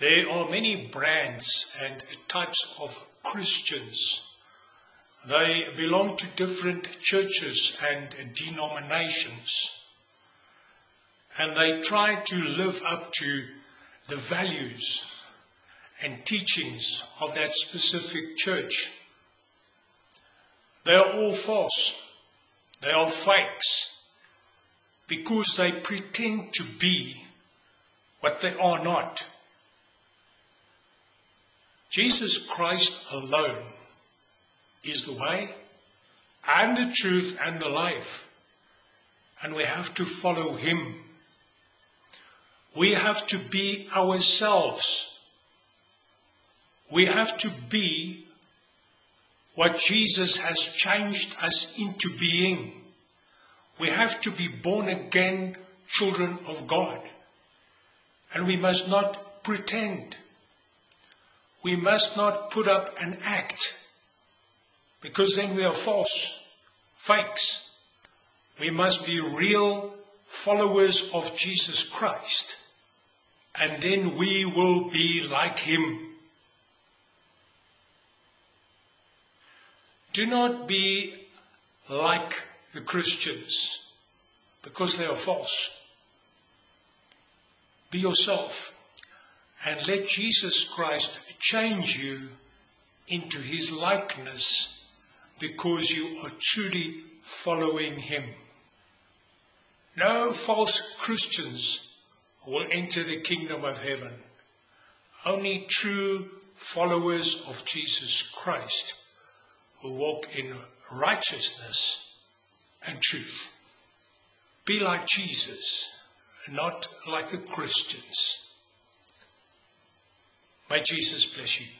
There are many brands and types of Christians. They belong to different churches and denominations. And they try to live up to the values and teachings of that specific church. They are all false. They are fakes because they pretend to be what they are not. Jesus Christ alone is the way and the truth and the life. And we have to follow him. We have to be ourselves. We have to be what Jesus has changed us into being. We have to be born again children of God. And we must not pretend. We must not put up an act because then we are false, fakes. We must be real followers of Jesus Christ and then we will be like him. Do not be like the Christians because they are false. Be yourself and let Jesus Christ change you into his likeness because you are truly following him. No false Christians will enter the kingdom of heaven. Only true followers of Jesus Christ who walk in righteousness and truth. Be like Jesus, not like the Christians. May Jesus bless you.